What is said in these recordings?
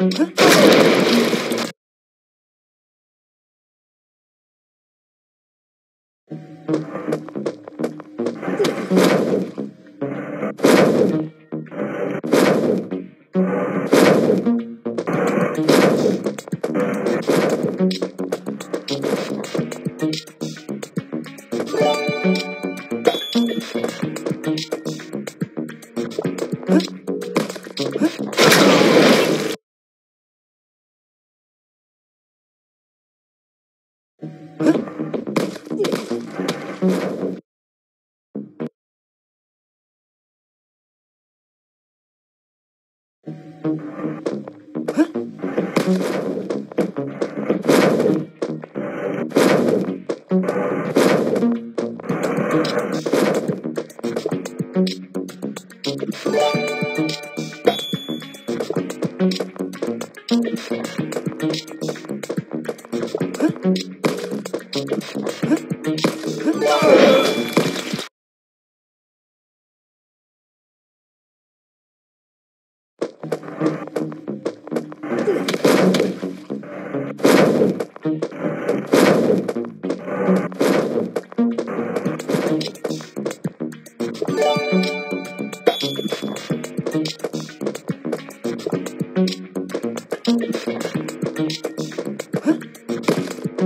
Hã? Huh?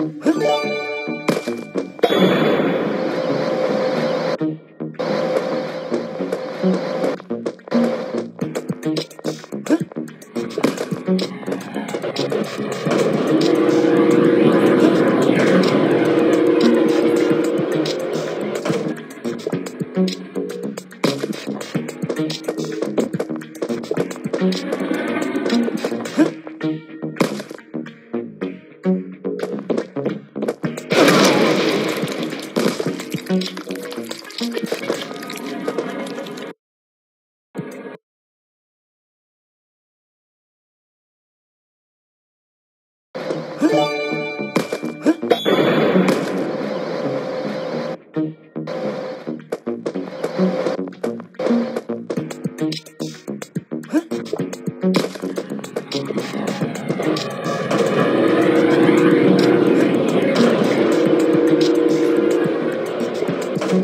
Huh? Huh?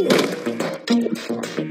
Yeah. Don't fucking.